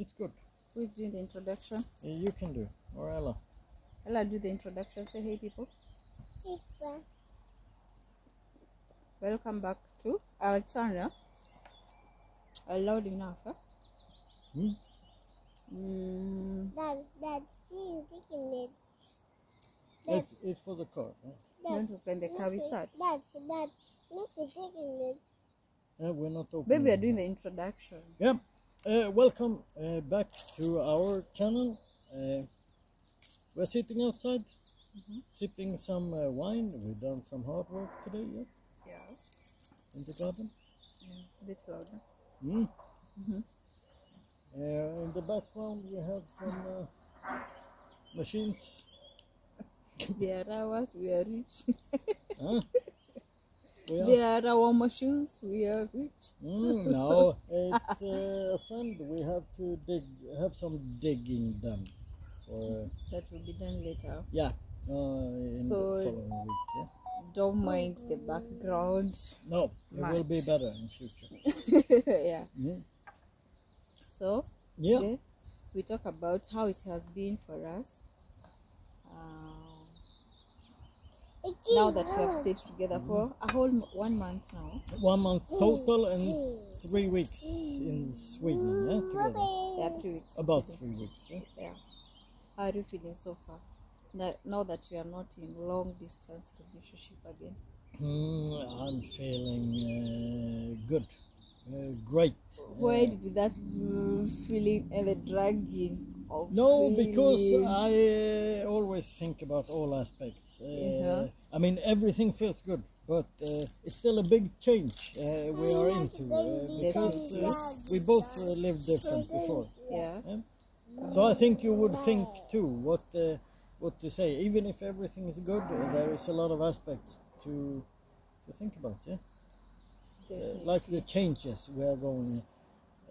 It's good. Who is doing the introduction? You can do, or Ella. Ella, do the introduction. Say hey, people. Welcome back to our channel. Uh, loud enough, huh? Hmm? Mm, Dad, Dad, he's taking it. Dad, It's, it's for the car. huh? you want to open the car, we look, start. Dad, Dad, look, he's taking it. Uh, we're not open. Baby, we are doing the introduction. Yep. Uh, welcome uh, back to our channel. Uh, we're sitting outside, Mhm. sipping some uh, wine. We've done some hard work today, yeah, Yeah. in the garden. yeah. A bit louder. Mm. Mhm. Uh, in the background, we have some uh, machines. They are ours, we are rich. Huh? Are- They are our machines, we are rich. Mm, no, it's uh, a friend. We have to dig, have some digging done. For, That will be done later. yeah, uh, in So- the following week. Yeah. Don't mind the background. No, it will be better in future. yeah. Mm. So, Yeah. we talk about how it has been for us. Uh, now that we have stayed together for a whole one month now. One month total and three weeks in Sweden. Yeah, together. Yeah, three weeks. About three weeks. Yeah. Yeah. How are you feeling so far? Now, now that we are not in long distance relationship again. Mm, I'm feeling uh, good, uh, great. Why Uh, did that feeling and the dragging of No, because I uh, always think about all aspects. Uh, Yeah. I mean, everything feels good, but uh, it's still a big change uh, we are into uh, because uh, we both uh, lived different before. yeah. So I think you would think too what uh, what to say. Even if everything is good, uh, there is a lot of aspects to to think about. Yeah, uh, like the changes we are going.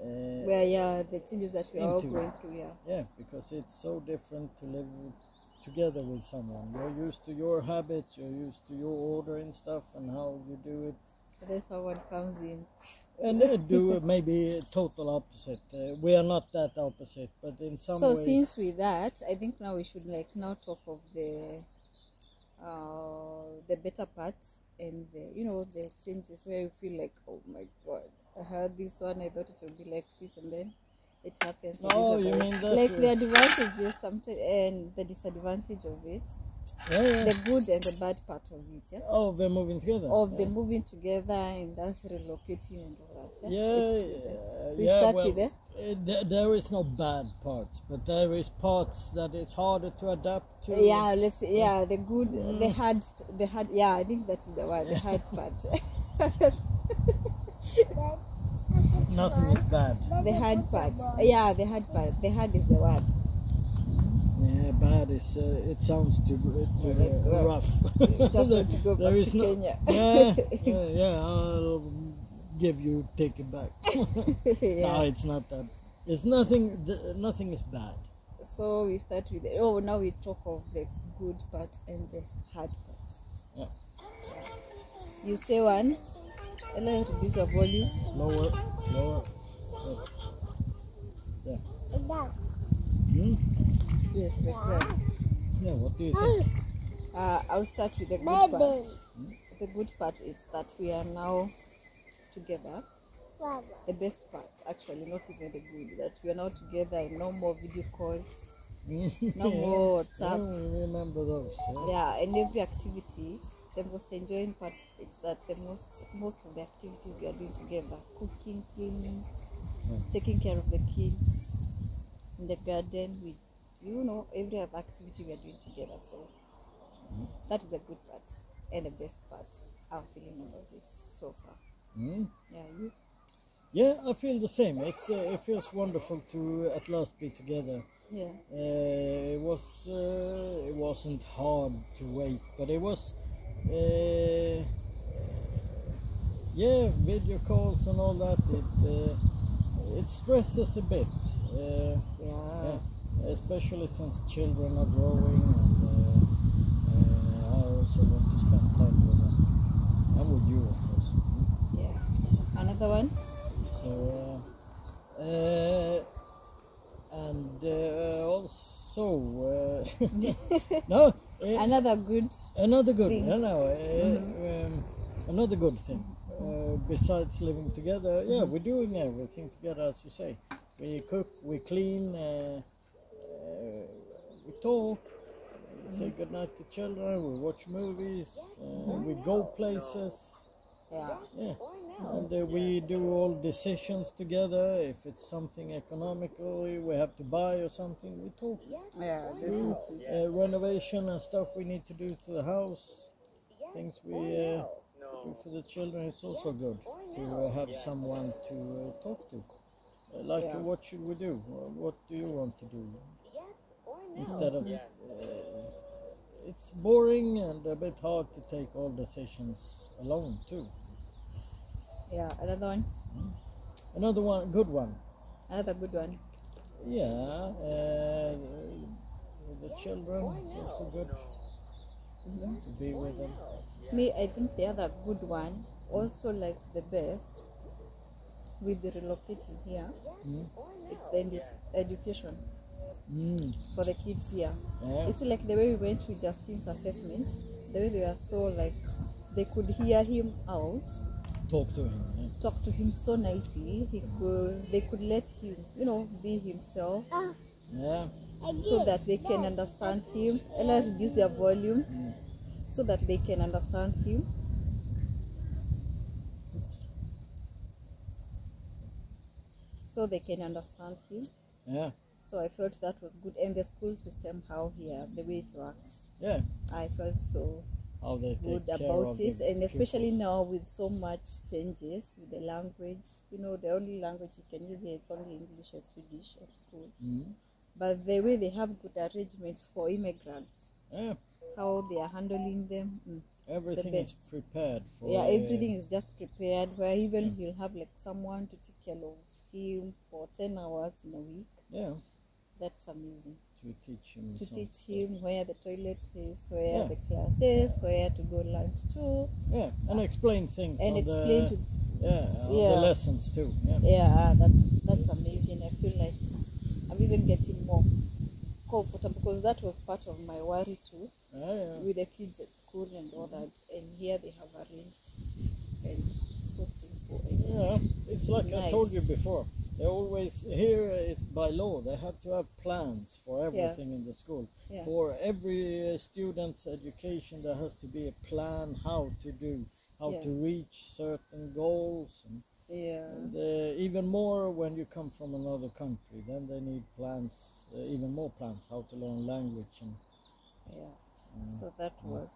Uh, Where yeah, the changes that we are all going through, yeah. Yeah, because it's so different to live together with someone. You're used to your habits, you're used to your ordering stuff and how you do it. And then someone comes in. And they do maybe a total opposite. Uh, we are not that opposite, but in some so ways. since with that, I think now we should like now talk of the uh the better part and the you know the changes where you feel like oh my god I heard this one I thought it would be like this and then it happens. Oh, you mean that like way. the advantages sometimes and the disadvantage of it. Yeah, yeah. the good and the bad part of it yeah? Oh, we're moving together. of the moving together and us relocating and all that yeah, yeah, we yeah, start well, with the uh, there, there is no bad parts, but there is parts that it's harder to adapt to. yeah let's yeah the good the hard the hard yeah i think that's the one the hard part Nothing is bad. the hard part yeah the hard part the hard is the word. Yeah, bad is. Uh, it sounds too, too uh, rough. just want to go back to no- kenya yeah, yeah, yeah, I'll give you take it back. No, it's not that. It's nothing. th- Nothing is bad. so we start with the, oh now we talk of the good part and the hard part Yeah. you say one Ella, reduce your volume Lower, lower. up. Dad, Hmm? yes like that. Yeah. What do you think? uh, i'll start with the good baby, part the good part is that we are now together Baba, the best part actually not even the good that we are now together and no more video calls no more Yeah, whatsapp we remember those. Yeah. yeah and every activity the most enjoying part is that the most most of the activities we are doing together cooking cleaning Yeah. taking care of the kids in the garden we you know every other activity we are doing together so that is the good part and the best part i'm feeling about it so far Hmm? yeah you Yeah, I feel the same. It's uh, it feels wonderful to at last be together. yeah Uh, it was uh, it wasn't hard to wait, but it was uh, yeah, video calls and all that, it uh, it stresses a bit. Uh, yeah. Especially since children are growing, and I also want to spend time with them and with you, of course. Yeah. Another one. So, and also, no. Another good. another good, thing. no, no, uh, um, another good thing. Uh, besides living together, yeah, we're doing everything together, as you say. We cook, we clean, uh, uh, we talk, we say goodnight to children, we watch movies, uh, we go places. Yeah. Yeah, and uh, we do all decisions together. If it's something economically we have to buy or something, we talk. Yeah, through definitely. uh, renovation and stuff we need to do to the house, things we uh, do for the children. It's also good to uh, have someone to uh, talk to. Uh, like, Yeah. uh, what should we do? Uh, What do you want to do? Instead of, uh, it's boring and a bit hard to take all decisions alone too. Yeah, another one. Another one, good one. Another good one. Yeah, uh, the children is also good to be with them. Me, I think the other good one, also like the best, with the relocating here, Mm. it's the edu- education Mm. for the kids here. Yeah. You see, like the way we went to Justin's assessment, the way they were so like, they could hear him out, Talk to him. Yeah. talk to him so nicely. He could, they could let him, you know, be himself, Ah, Yeah. so that they can understand him. And I reduce their volume, Mm. so that they can understand him. So they can understand him. Yeah. So I felt that was good, and the school system, how here, the way it works, Yeah. I felt so How they take good about it, and especially pupils. now with so much changes with the language. You know, the only language you can use here it's only English and Swedish at school. Mm. But the way they have good arrangements for immigrants, Yeah. how they are handling them, mm. Everything is prepared for. yeah, everything is just prepared. Where even you'll have like someone to take care of him for ten hours in a week. Yeah. That's amazing. To teach him. To some teach stuff. him where the toilet is, where Yeah. the class is, where to go lunch to, Yeah, and explain things. and explain the, to Yeah, Yeah. the lessons too. Yeah. yeah that's that's amazing i feel like i'm even getting more comfortable because that was part of my worry too Yeah, yeah. with the kids at school and all that and here they have arranged and so simple and Yeah, it's like I told you before. They always here it's by law. They have to have plans for everything in the school. Yeah. For every uh, student's education, there has to be a plan how to do, how Yeah. to reach certain goals, and, yeah and uh, even more when you come from another country. Then they need plans, uh, even more plans, how to learn language and yeah Mm. so that was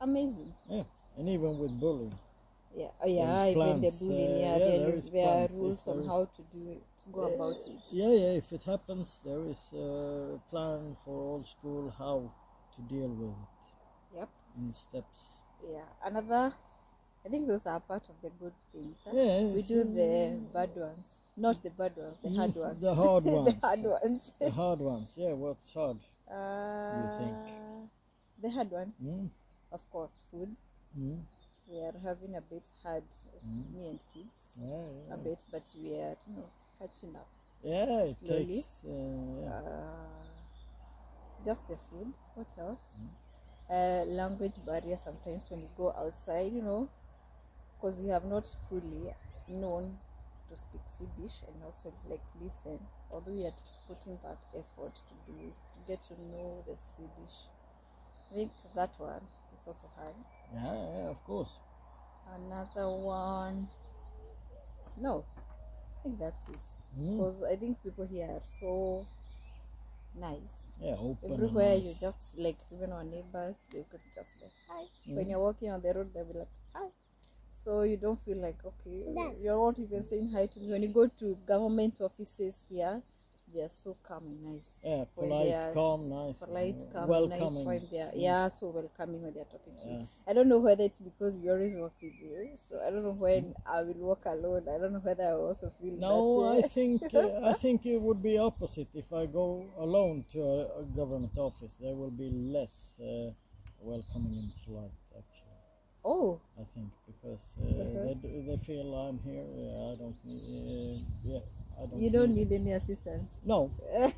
amazing yeah, and even with bullying. Yeah oh, yeah even the plans, bullying uh, yeah, yeah, there, there is, there are rules on how to do it to go about it Yeah, yeah. If it happens, there is a plan for all school how to deal with it yep in steps. yeah another i think those are part of the good things huh? Yeah, we do uh, the bad ones not the bad ones the hard ones the hard ones. the hard ones the hard ones. Yeah, what's hard? uh, think? the hard one Mm, of course food mm, having a bit hard Mm. me and kids yeah, yeah. a bit but we are you know catching up Yeah, it slowly. takes. Uh, yeah. uh, just the food what else Mm. uh, language barrier sometimes when you go outside you know because you have not fully known to speak swedish and also like listen although we are putting that effort to do to get to know the swedish i think that one it's also hard yeah, yeah, of course. Another one. No i think that's it. Mm, because i think people here are so nice. Yeah, open. and everywhere you just like even our neighbors they could just like hi. Mm. when you're walking on the road they'll be like hi. So you don't feel like okay you're not even saying hi to me. When you go to government offices here they are so calm and nice Yeah, polite, are calm, nice. polite calm welcoming. nice when they are yeah so welcoming when they're talking to you i don't know whether it's because we always walk with you so i don't know when i will walk alone i don't know whether i also feel No, I think uh, I think it would be opposite. If I go alone to a, a government office, there will be less uh, welcoming and polite. Actually, oh I think because uh, Mhm. they, they feel I'm here. I don't need. Uh, yeah, I don't. you don't need any assistance No,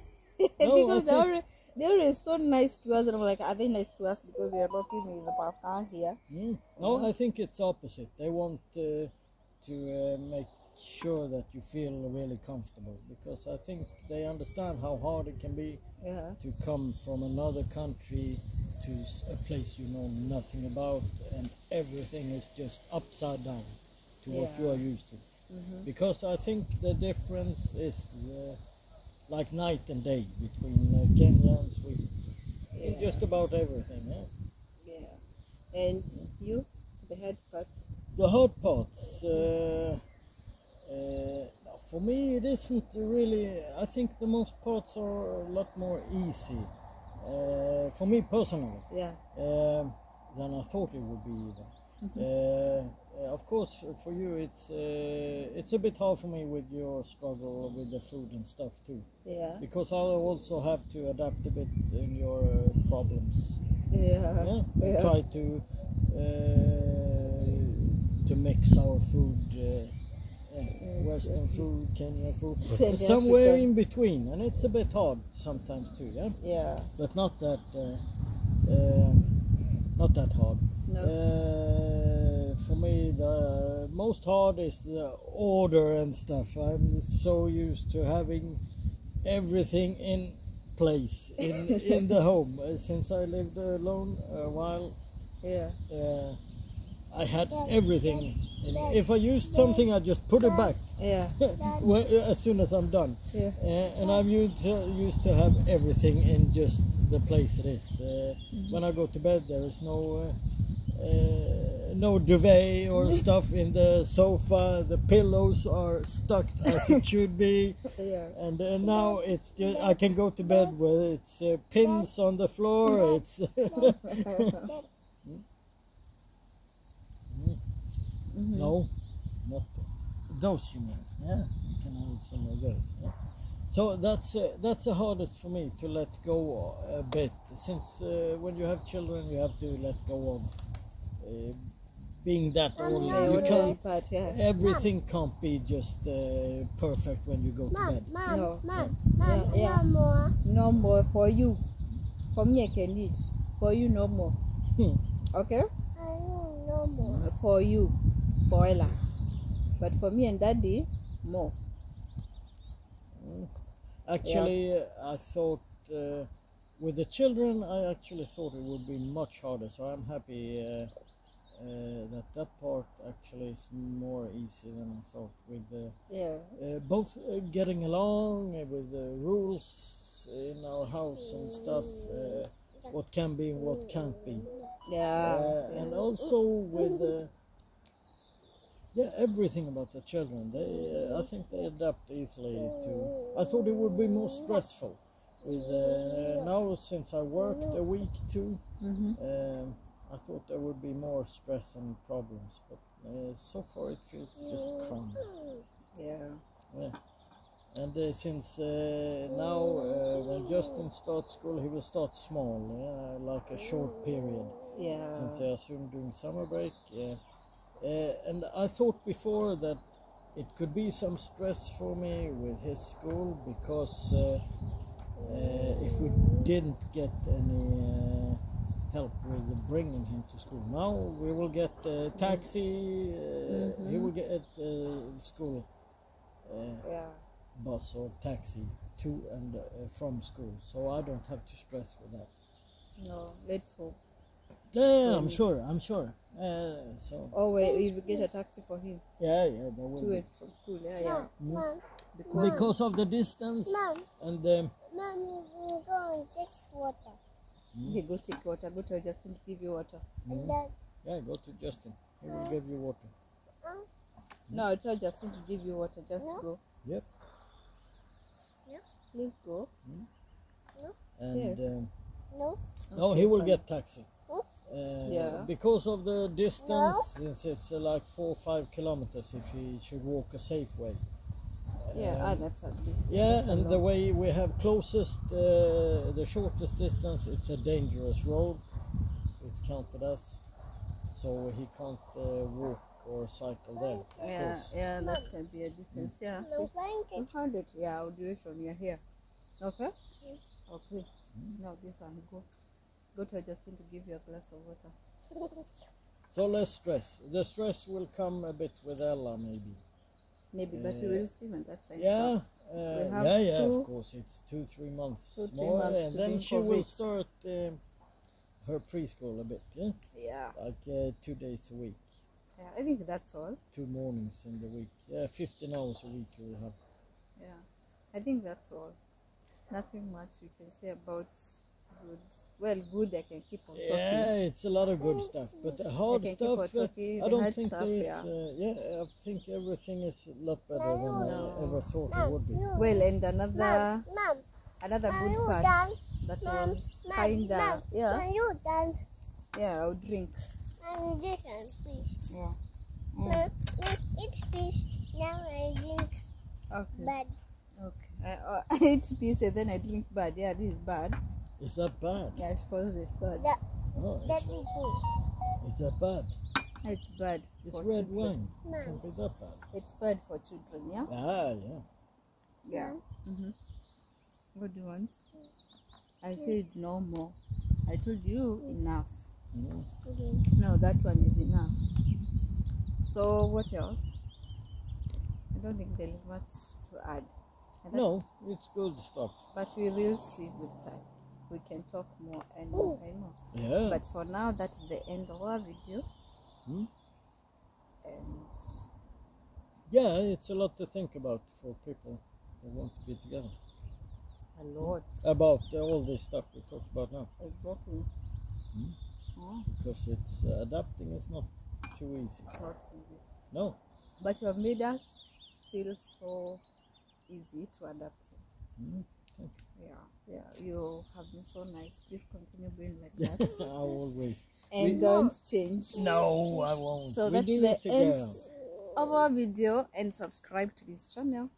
No, because they're already, they're already so nice to us, and I'm like, are they nice to us because we are working in the past here? Mm. No, I think it's opposite. They want uh, to uh, make sure that you feel really comfortable because I think they understand how hard it can be Yeah. to come from another country to a place you know nothing about and everything is just upside down to what you are used to. Hmm Because I think the difference is uh, like night and day between uh, Kenya and Sweden. In just about everything. Yeah? Yeah. And you, the head part. The hard parts. Uh, uh, for me, it isn't really. I think the most parts are a lot more easy. Uh, for me personally, Yeah. um, than I thought it would be. Even. Uh, uh, of course, for you, it's uh, it's a bit hard for me with your struggle with the food and stuff too, Yeah. because I also have to adapt a bit in your uh, problems. Yeah. Yeah, we Yeah. try to uh, to mix our food, uh, yeah, Western food, Kenyan food, somewhere in between, and it's a bit hard sometimes too. Yeah, Yeah. but not that uh, uh, not that hard. No. Uh, me, the most hard is the order and stuff. I'm so used to having everything in place in in the home Uh, since I lived alone a while. yeah. Uh, I had everything. If I used something, I just put it back Yeah. when- as soon as I'm done. Yeah. Uh, and I'm used to, used to have everything in just the place it is. Uh, When I go to bed, there is no uh, uh, no duvet or stuff in the sofa. The pillows are stuck as it should be, Yeah. and uh, now it's just I can go to bed with it's uh, pins on the floor. It's Mhm. no, not those you mean? Yeah, you can have some of those. Yeah. So that's uh, that's the hardest for me to let go a bit, since uh, when you have children, you have to let go of uh, being that old. The You can't. part, yeah. Everything can't be just uh, perfect when you go to bed. mom, No. mom, Yeah, mom, yeah. no more. No more for you. For me, I can eat. For you, no more. Hmm. Okay? I know no more. For you, for Ella. But for me and Daddy, more. Actually, uh, I thought uh, with the children, I actually thought it would be much harder. So I'm happy uh, uh, that that part actually is more easy than I thought. With the, Yeah. uh, both uh, getting along uh, with the rules in our house and stuff, uh, what can be and what can't be, Yeah. uh, and also with. Uh, yeah, everything about the children. They, uh, I think they adapt easily to. I thought it would be more stressful. With uh, now, since I worked a week too, Mm-hmm. um, I thought there would be more stress and problems. But uh, so far, it feels just calm. Yeah. yeah. And uh, since uh, now, uh, when Justin starts school, he will start small, yeah, like a short period Yeah. since they are soon doing summer break. Uh, uh, and I thought before that it could be some stress for me with his school because uh, uh, if we didn't get any uh, help with bringing him to school, now we will get a taxi. Uh, He Mhm. will get a school uh, Yeah. bus or taxi to and uh, from school, so I don't have to stress with that. No, let's hope. Yeah, I'm Mm. sure. I'm sure. Uh, so Oh, wait, we will get a taxi for him yeah, yeah, there will to be. it from school. Yeah, yeah. Mom, mom, Because because of the distance mom, and um, mom, you go and take water. Okay, go take water. Go tell Justin to give you water. mm, And yeah, go to Justin. He will give you water. uh, No, I'll tell Justin to give you water. Just No. go. Yep. Please go. no And Yes. um, no, no, Okay, he will fine. get taxi. Uh, Yeah. Because of the distance, since it's uh, like four or five kilometers, if he should walk a safe way. Yeah, that's at least. Yeah, that's and the way we have closest, uh, the shortest distance, it's a dangerous road. It's counted as, so he can't uh, walk or cycle there. Yeah, course. yeah, that can be a distance. Yeah. no blanket. We found it. Yeah, I'll do it when you're here. Okay? Okay. Now this one, go. Go to Justin to give you a glass of water. So less stress. The stress will come a bit with Ella, maybe. Maybe, but we Uh, will see when that time Yeah, comes. uh, yeah, yeah. two- Of course, it's two, three months Two, three more, months and then she will it. start um, her preschool a bit. Yeah, Yeah. like uh, two days a week, Yeah, I think that's all. two mornings in the week. Yeah, 15 hours a week you will have. Yeah. I think that's all. Nothing much we can say about good. Well, good, I can keep on talking. Yeah, it's a lot of good stuff, but the hard can keep on stuff. uh, talking, I don't think stuff, there is. yeah. Uh, yeah, I think everything is a lot better than No. I ever thought it would be. Well, and another Mom, another good you part done? that Mom, was kinda yeah when you done, yeah I'll drink and this one, please. yeah Mom, mm. Mom, eat fish. Now I drink okay bad. okay I, uh, I eat peace and then I drink bad yeah this is bad Is that bad? yeah I suppose it's bad That, Oh, that it's, is good. is that bad? it's bad It's for red children. wine. Mom, Can't be that bad. it's bad for children yeah Ah, yeah. yeah mm-hmm. what do you want I said no more I told you enough Mm. okay. no that one is enough so what else I don't think there is much to add And No, it's good stuff. but we will see with time we can talk more and more and more Yeah. but for now that is the end of our video Hmm? and yeah, it's a lot to think about for people who want to be together. a lot About uh, all this stuff we talked about now. exactly Hmm. Oh, Because it's uh, adapting is not too easy. it's not easy No. but you have made us feel so easy to adapt Hmm? Yeah yeah you have been so nice please continue being like that. I always. and We- don't change No, I won't. so we that's do the end of our video and subscribe to this channel